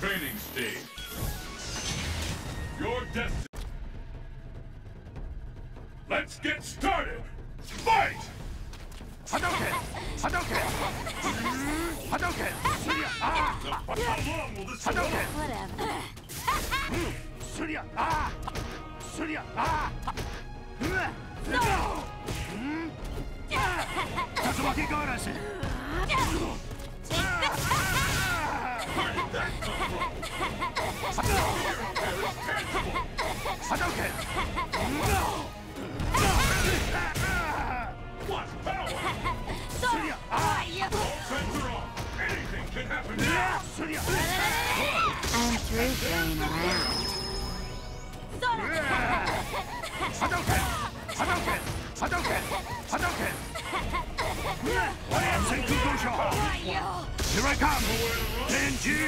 training stage. Your destiny. Let's get started. Fight! Hadouken! Hadouken! Hadouken! Surya! Ah! How long will this go Hadouken! on? Whatever. Surya! Ah! Surya! Ah! No! Tatsumaki Gorasen! I'm through playing around. Here I come! Denji!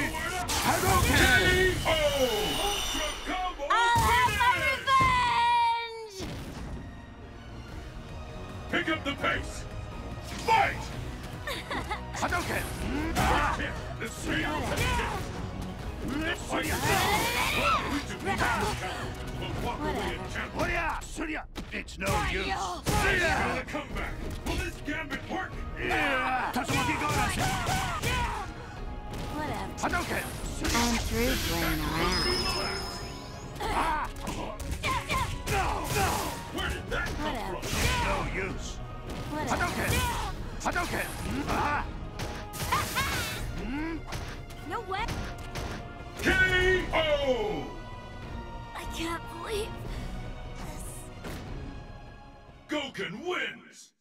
Hadouken! Pick up the pace. Fight! Hadouken! Hit the seal. Fight is on. We do not count. But walk away a champion. Warrior! Surya! It's no use! For the comeback. Will this gambit work? Tatsumaki Gorasen! Whatever. Hadouken! I'm through playing around. Use! Hadouken! Hadouken! No way. KO! I can't believe this. Gouken wins!